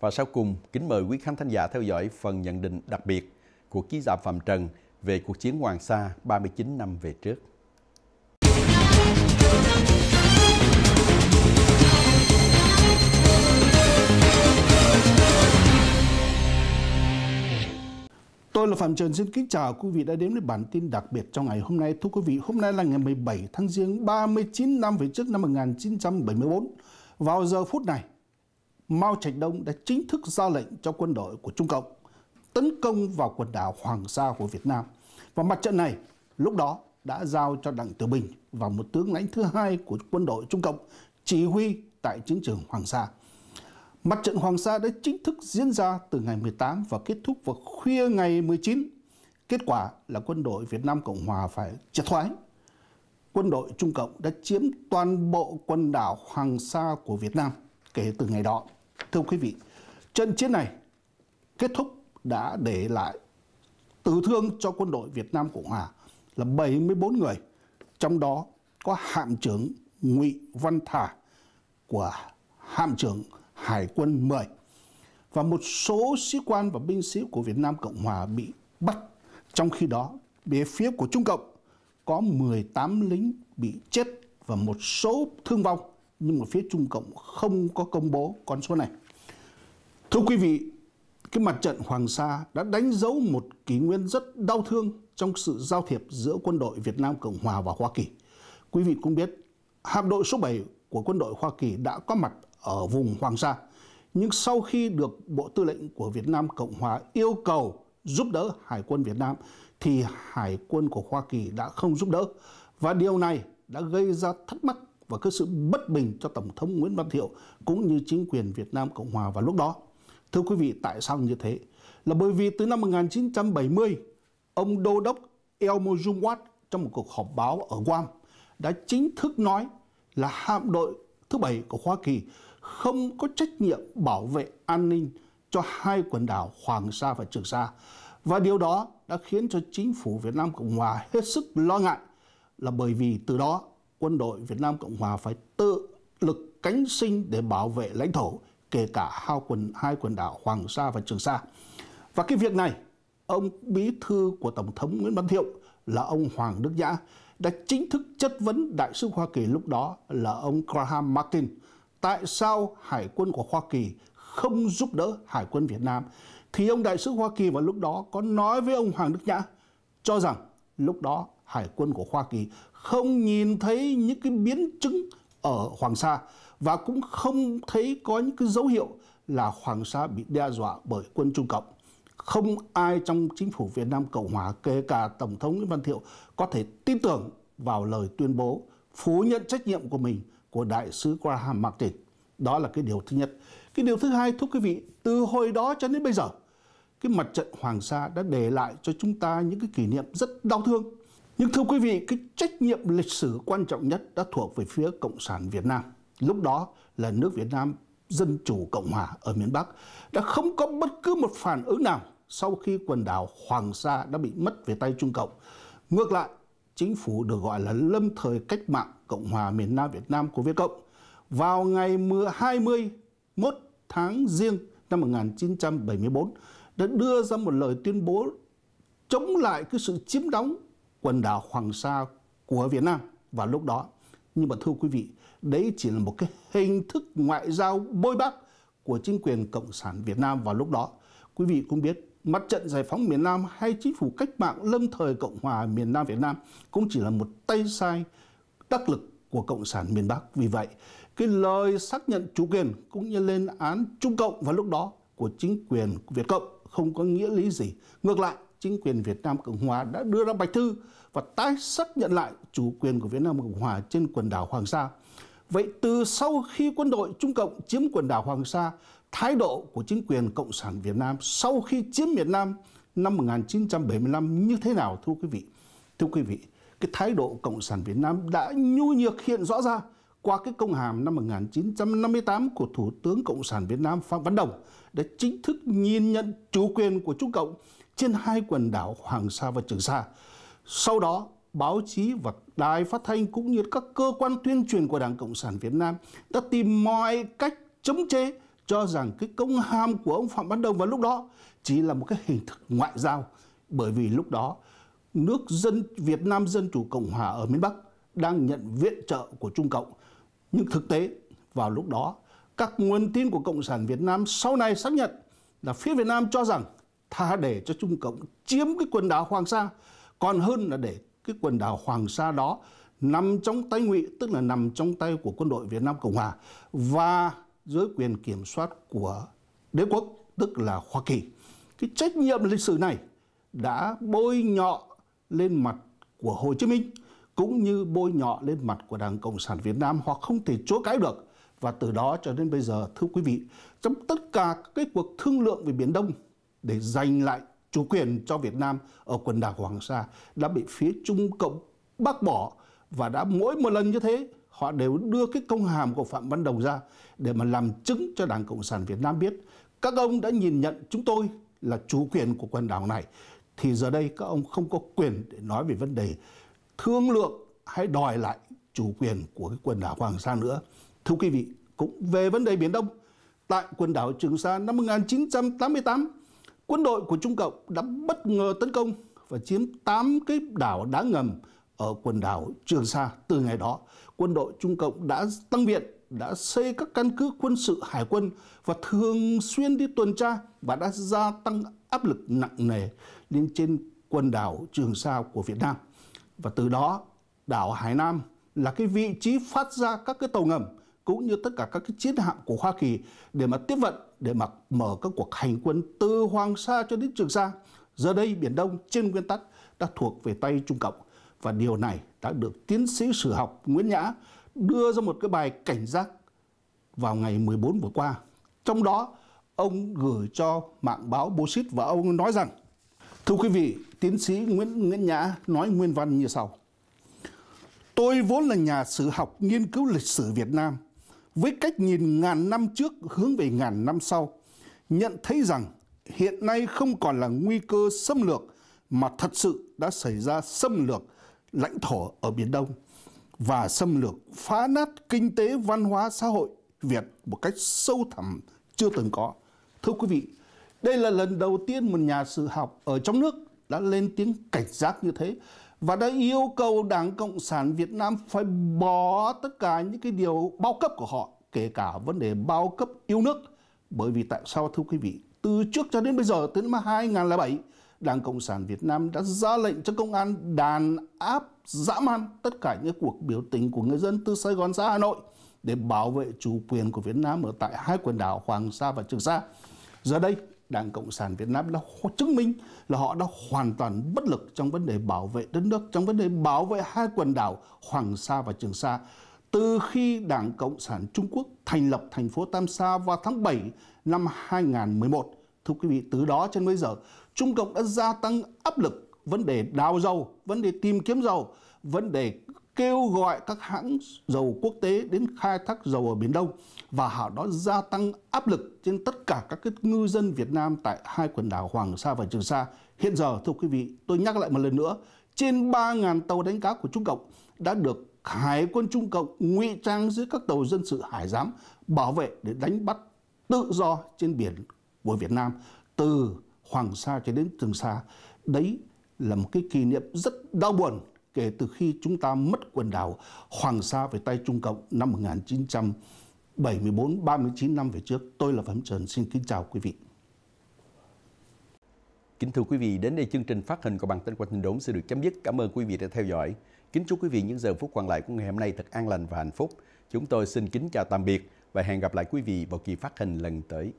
Và sau cùng, kính mời quý khán thính giả theo dõi phần nhận định đặc biệt của ký giả Phạm Trần về cuộc chiến Hoàng Sa 39 năm về trước. Tôi là Phạm Trần xin kính chào quý vị đã đến với bản tin đặc biệt trong ngày hôm nay. Thưa quý vị, hôm nay là ngày 17 tháng Giêng 39 năm về trước năm 1974. Vào giờ phút này, Mao Trạch Đông đã chính thức ra lệnh cho quân đội của Trung Cộng tấn công vào quần đảo Hoàng Sa của Việt Nam. Và mặt trận này lúc đó đã giao cho Đặng Tử Bình và một tướng lãnh thứ hai của quân đội Trung Cộng chỉ huy tại chiến trường Hoàng Sa. Mặt trận Hoàng Sa đã chính thức diễn ra từ ngày 18 và kết thúc vào khuya ngày 19. Kết quả là quân đội Việt Nam Cộng Hòa phải triệt thoái. Quân đội Trung Cộng đã chiếm toàn bộ quần đảo Hoàng Sa của Việt Nam kể từ ngày đó. Thưa quý vị, trận chiến này kết thúc đã để lại tử thương cho quân đội Việt Nam Cộng Hòa là 74 người, trong đó có hạm trưởng Ngụy Văn Thả của hạm trưởng Hải quân 10 và một số sĩ quan và binh sĩ của Việt Nam Cộng Hòa bị bắt. Trong khi đó, về phía của Trung Cộng có 18 lính bị chết và một số thương vong, nhưng mà phía Trung Cộng không có công bố con số này. Thưa quý vị, cái mặt trận Hoàng Sa đã đánh dấu một kỷ nguyên rất đau thương trong sự giao thiệp giữa quân đội Việt Nam Cộng Hòa và Hoa Kỳ. Quý vị cũng biết, hạm đội số 7 của quân đội Hoa Kỳ đã có mặt ở vùng Hoàng Sa. Nhưng sau khi được Bộ Tư lệnh của Việt Nam Cộng Hòa yêu cầu giúp đỡ Hải quân Việt Nam, thì Hải quân của Hoa Kỳ đã không giúp đỡ. Và điều này đã gây ra thắc mắc và cái sự bất bình cho Tổng thống Nguyễn Văn Thiệu cũng như chính quyền Việt Nam Cộng Hòa vào lúc đó. Thưa quý vị, tại sao như thế? Là bởi vì từ năm 1970, ông Đô đốc Elmo Jungwat trong một cuộc họp báo ở Guam đã chính thức nói là hạm đội thứ bảy của Hoa Kỳ không có trách nhiệm bảo vệ an ninh cho hai quần đảo Hoàng Sa và Trường Sa. Và điều đó đã khiến cho chính phủ Việt Nam Cộng Hòa hết sức lo ngại là bởi vì từ đó quân đội Việt Nam Cộng Hòa phải tự lực cánh sinh để bảo vệ lãnh thổ kể cả hai quần hai quần đảo Hoàng Sa và Trường Sa. Và cái việc này, ông bí thư của Tổng thống Nguyễn Văn Thiệu là ông Hoàng Đức Nhã đã chính thức chất vấn đại sứ Hoa Kỳ lúc đó là ông Graham Martin. Tại sao Hải quân của Hoa Kỳ không giúp đỡ Hải quân Việt Nam? Thì ông đại sứ Hoa Kỳ vào lúc đó có nói với ông Hoàng Đức Nhã cho rằng lúc đó Hải quân của Hoa Kỳ không nhìn thấy những cái biến chứng ở Hoàng Sa và cũng không thấy có những cái dấu hiệu là Hoàng Sa bị đe dọa bởi quân Trung Cộng. Không ai trong chính phủ Việt Nam Cộng Hòa, kể cả Tổng thống Nguyễn Văn Thiệu, có thể tin tưởng vào lời tuyên bố phủ nhận trách nhiệm của mình của Đại sứ Graham Martin. Đó là cái điều thứ nhất. Cái điều thứ hai, thưa quý vị, từ hồi đó cho đến bây giờ, cái mặt trận Hoàng Sa đã để lại cho chúng ta những cái kỷ niệm rất đau thương. Nhưng thưa quý vị, cái trách nhiệm lịch sử quan trọng nhất đã thuộc về phía Cộng sản Việt Nam. Lúc đó là nước Việt Nam Dân Chủ Cộng Hòa ở miền Bắc đã không có bất cứ một phản ứng nào sau khi quần đảo Hoàng Sa đã bị mất về tay Trung Cộng. Ngược lại, chính phủ được gọi là lâm thời cách mạng Cộng hòa miền Nam Việt Nam của Việt Cộng vào ngày 21 tháng Giêng năm 1974 đã đưa ra một lời tuyên bố chống lại cái sự chiếm đóng quần đảo Hoàng Sa của Việt Nam vào lúc đó. Nhưng mà thưa quý vị, đấy chỉ là một cái hình thức ngoại giao bôi bác của chính quyền Cộng sản Việt Nam vào lúc đó. Quý vị cũng biết, mặt trận giải phóng miền Nam hay chính phủ cách mạng lâm thời Cộng hòa miền Nam Việt Nam cũng chỉ là một tay sai đắc lực của Cộng sản miền Bắc. Vì vậy, cái lời xác nhận chủ quyền cũng như lên án Trung Cộng vào lúc đó của chính quyền Việt Cộng không có nghĩa lý gì. Ngược lại, chính quyền Việt Nam Cộng Hòa đã đưa ra bạch thư và tái xác nhận lại chủ quyền của Việt Nam Cộng Hòa trên quần đảo Hoàng Sa. Vậy từ sau khi quân đội Trung Cộng chiếm quần đảo Hoàng Sa, thái độ của chính quyền Cộng sản Việt Nam sau khi chiếm Việt Nam năm 1975 như thế nào thưa quý vị? Thưa quý vị, cái thái độ Cộng sản Việt Nam đã nhu nhược hiện rõ ra qua cái công hàm năm 1958 của Thủ tướng Cộng sản Việt Nam Phạm Văn Đồng đã chính thức nhìn nhận chủ quyền của Trung Cộng trên hai quần đảo Hoàng Sa và Trường Sa. Sau đó, báo chí và đài phát thanh cũng như các cơ quan tuyên truyền của Đảng Cộng sản Việt Nam đã tìm mọi cách chống chế, cho rằng cái công hàm của ông Phạm Văn Đồng vào lúc đó chỉ là một cái hình thức ngoại giao bởi vì lúc đó nước dân Việt Nam Dân Chủ Cộng Hòa ở miền Bắc đang nhận viện trợ của Trung Cộng. Nhưng thực tế vào lúc đó các nguồn tin của Cộng sản Việt Nam sau này xác nhận là phía Việt Nam cho rằng tha để cho Trung Cộng chiếm cái quần đảo Hoàng Sa còn hơn là để cái quần đảo Hoàng Sa đó nằm trong tay ngụy tức là nằm trong tay của quân đội Việt Nam Cộng Hòa và dưới quyền kiểm soát của đế quốc tức là Hoa Kỳ. Cái trách nhiệm lịch sử này đã bôi nhọ lên mặt của Hồ Chí Minh cũng như bôi nhọ lên mặt của Đảng Cộng sản Việt Nam hoặc không thể chối cãi được. Và từ đó cho đến bây giờ, thưa quý vị, trong tất cả các cuộc thương lượng về Biển Đông để giành lại chủ quyền cho Việt Nam ở quần đảo Hoàng Sa đã bị phía Trung Cộng bác bỏ và đã mỗi một lần như thế họ đều đưa cái công hàm của Phạm Văn Đồng ra để mà làm chứng cho Đảng Cộng sản Việt Nam biết các ông đã nhìn nhận chúng tôi là chủ quyền của quần đảo này thì giờ đây các ông không có quyền để nói về vấn đề thương lượng hay đòi lại chủ quyền của cái quần đảo Hoàng Sa nữa. Thưa quý vị, cũng về vấn đề Biển Đông, tại quần đảo Trường Sa năm 1988, quân đội của Trung Cộng đã bất ngờ tấn công và chiếm 8 cái đảo đá ngầm ở quần đảo Trường Sa. Từ ngày đó, quân đội Trung Cộng đã tăng viện, đã xây các căn cứ quân sự hải quân và thường xuyên đi tuần tra và đã gia tăng áp lực nặng nề lên trên quần đảo Trường Sa của Việt Nam. Và từ đó, đảo Hải Nam là cái vị trí phát ra các cái tàu ngầm cũng như tất cả các cái chiến hạm của Hoa Kỳ để mà tiếp vận, để mà mở các cuộc hành quân từ Hoàng Sa cho đến Trường Sa. Giờ đây Biển Đông trên nguyên tắc đã thuộc về tay Trung Cộng và điều này đã được tiến sĩ sử học Nguyễn Nhã đưa ra một cái bài cảnh giác vào ngày 14 vừa qua. Trong đó, ông gửi cho mạng báo Bosit và ông nói rằng Thưa quý vị, tiến sĩ Nguyễn Nguyễn Nhã nói nguyên văn như sau. Tôi vốn là nhà sử học nghiên cứu lịch sử Việt Nam với cách nhìn ngàn năm trước hướng về ngàn năm sau, nhận thấy rằng hiện nay không còn là nguy cơ xâm lược mà thật sự đã xảy ra xâm lược lãnh thổ ở Biển Đông và xâm lược phá nát kinh tế văn hóa xã hội Việt một cách sâu thẳm chưa từng có. Thưa quý vị, đây là lần đầu tiên một nhà sử học ở trong nước đã lên tiếng cảnh giác như thế và đã yêu cầu Đảng Cộng sản Việt Nam phải bỏ tất cả những cái điều bao cấp của họ, kể cả vấn đề bao cấp yêu nước. Bởi vì tại sao thưa quý vị, từ trước cho đến bây giờ, tới năm 2007, Đảng Cộng sản Việt Nam đã ra lệnh cho công an đàn áp dã man tất cả những cuộc biểu tình của người dân từ Sài Gòn ra Hà Nội để bảo vệ chủ quyền của Việt Nam ở tại hai quần đảo Hoàng Sa và Trường Sa. Giờ đây, Đảng Cộng sản Việt Nam đã chứng minh là họ đã hoàn toàn bất lực trong vấn đề bảo vệ đất nước, trong vấn đề bảo vệ hai quần đảo Hoàng Sa và Trường Sa. Từ khi Đảng Cộng sản Trung Quốc thành lập thành phố Tam Sa vào tháng 7 năm 2011, thưa quý vị, từ đó cho đến bây giờ, Trung Cộng đã gia tăng áp lực vấn đề đào dầu, vấn đề tìm kiếm dầu, vấn đề kêu gọi các hãng dầu quốc tế đến khai thác dầu ở Biển Đông và họ đó gia tăng áp lực trên tất cả các cái ngư dân Việt Nam tại hai quần đảo Hoàng Sa và Trường Sa. Hiện giờ, thưa quý vị, tôi nhắc lại một lần nữa, trên 3.000 tàu đánh cá của Trung Cộng đã được Hải quân Trung Cộng ngụy trang dưới các tàu dân sự hải giám bảo vệ để đánh bắt tự do trên biển của Việt Nam từ Hoàng Sa cho đến Trường Sa. Đấy là một cái kỷ niệm rất đau buồn kể từ khi chúng ta mất quần đảo Hoàng Sa về tay Trung Cộng năm 1974, 39 năm về trước. Tôi là Phạm Trần, xin kính chào quý vị. Kính thưa quý vị, đến đây chương trình phát hình của bản tin quanh tin đốn sẽ được chấm dứt. Cảm ơn quý vị đã theo dõi. Kính chúc quý vị những giờ phút còn lại của ngày hôm nay thật an lành và hạnh phúc. Chúng tôi xin kính chào tạm biệt và hẹn gặp lại quý vị vào kỳ phát hình lần tới.